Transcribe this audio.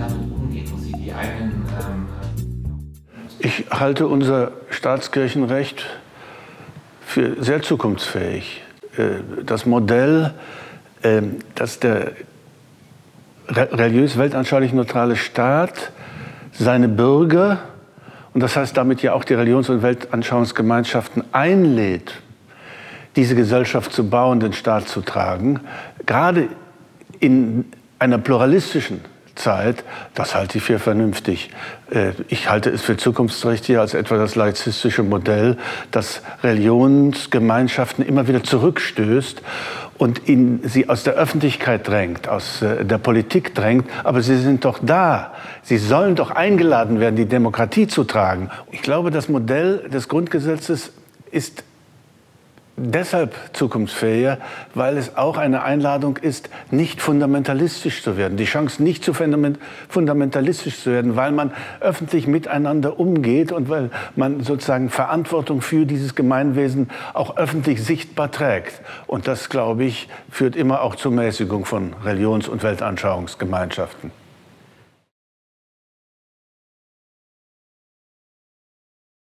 damit umgehen? Muss sie die eigenen. Ähm ich halte unser Staatskirchenrecht für sehr zukunftsfähig. Äh, das Modell, ähm, dass der religiös-weltanschaulich neutrale Staat seine Bürger, und das heißt damit ja auch die Religions- und Weltanschauungsgemeinschaften einlädt, diese Gesellschaft zu bauen, den Staat zu tragen, gerade in einer pluralistischen Zeit, das halte ich für vernünftig. Äh, ich halte es für zukunftsträchtiger als etwa das laizistische Modell, das Religionsgemeinschaften immer wieder zurückstößt und in, sie aus der Öffentlichkeit drängt, aus äh, der Politik drängt. Aber sie sind doch da. Sie sollen doch eingeladen werden, die Demokratie zu tragen. Ich glaube, das Modell des Grundgesetzes ist deshalb zukunftsfähiger, weil es auch eine Einladung ist, nicht fundamentalistisch zu werden. Die Chance, nicht zu fundamentalistisch zu werden, weil man öffentlich miteinander umgeht und weil man sozusagen Verantwortung für dieses Gemeinwesen auch öffentlich sichtbar trägt. Und das, glaube ich, führt immer auch zur Mäßigung von Religions- und Weltanschauungsgemeinschaften.